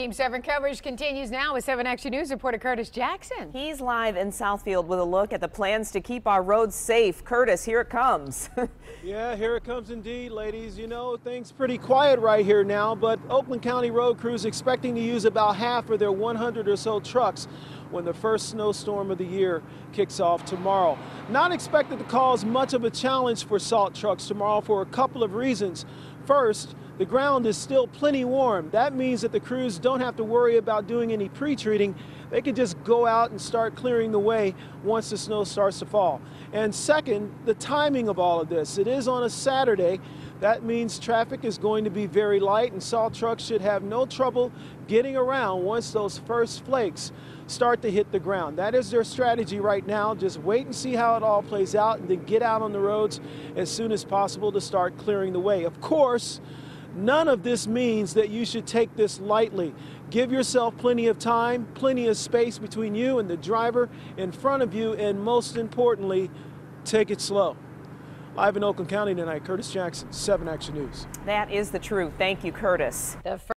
Team 7 coverage continues now with 7 Action News reporter Curtis Jackson. He's live in Southfield with a look at the plans to keep our roads safe. Curtis, here it comes. yeah, here it comes indeed, ladies. You know, things pretty quiet right here now, but Oakland County road crews expecting to use about half of their 100 or so trucks when the first snowstorm of the year kicks off tomorrow. Not expected to cause much of a challenge for salt trucks tomorrow for a couple of reasons. First, the ground is still plenty warm. That means that the crews don't have to worry about doing any pre-treating. They can just go out and start clearing the way once the snow starts to fall. And second, the timing of all of this. It is on a Saturday. That means traffic is going to be very light and salt trucks should have no trouble getting around once those first flakes start to hit the ground. That is their strategy right now. Just wait and see how it all plays out and then get out on the roads as soon as possible to start clearing the way. Of course, None of this means that you should take this lightly. Give yourself plenty of time, plenty of space between you and the driver in front of you, and most importantly, take it slow. Live in Oakland County tonight, Curtis Jackson, 7 Action News. That is the truth. Thank you, Curtis. The